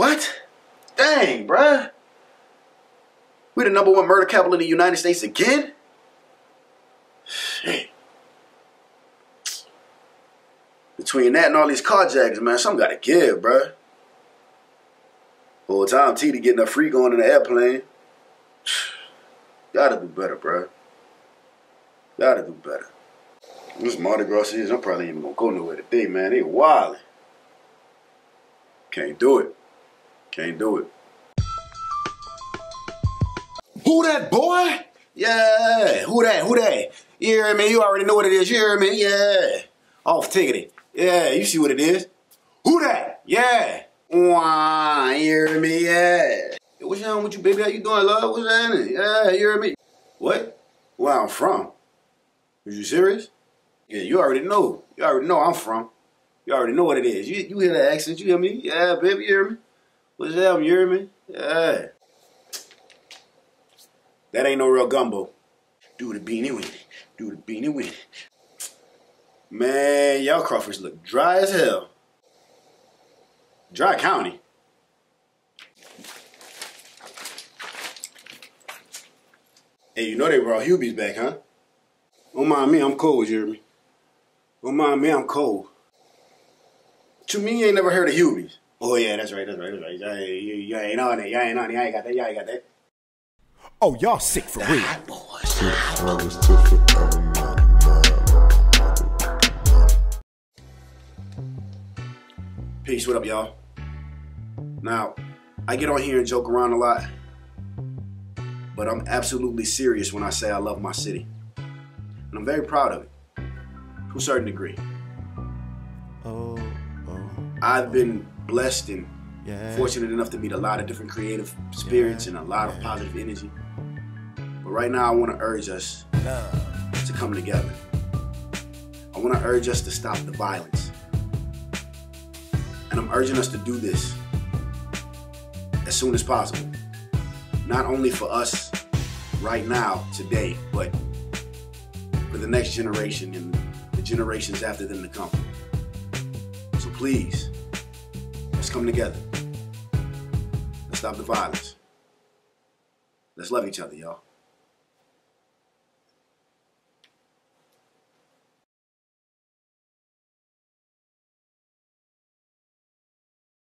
What? Dang, bruh. We the number one murder capital in the United States again? Shit. Between that and all these carjacks, man, something gotta give, bruh. Whole time T to getting a free going in the airplane. Gotta do better, bruh. Gotta do better. This Mardi Gras season, I'm probably even gonna go nowhere today, man. They wildin'. Can't do it. Can't do it. Who that boy? Yeah, who that? Who that? You hear me? You already know what it is. You hear me? Yeah. Off tickety. Yeah, you see what it is. Who that? Yeah. Wah, you hear me? Yeah. Hey, what's wrong with you, baby? How you doing, love? What's happening? Yeah, you hear me? What? Where I'm from? Is you serious? Yeah, you already know. You already know I'm from. You already know what it is. You, you hear that accent, you hear me? Yeah, baby, you hear me? What's up, you hear me? Yeah. That ain't no real gumbo. Do the beanie it. Do the beanie it. Man, y'all crawfish look dry as hell. Dry county. Hey, you know they brought Hubig's back, huh? Don't mind me, I'm cold, me? Don't mind me, I'm cold. To me, you ain't never heard of Hubig's. Oh yeah, that's right, that's right, that's right. Y'all, you, you ain't on it, y'all ain't on it, y'all ain't got that, y'all ain't got that. Oh, y'all sick for real. Peace, what up, y'all? Now, I get on here and joke around a lot, but I'm absolutely serious when I say I love my city. And I'm very proud of it, to a certain degree. Oh, oh, I've been blessed and yeah. fortunate enough to meet a lot of different creative spirits and a lot of positive energy. But right now, I want to urge us to come together. I want to urge us to stop the violence. And I'm urging us to do this as soon as possible. Not only for us right now, today, but for the next generation and the generations after them to come. So please, let's come together. Let's stop the violence. Let's love each other, y'all.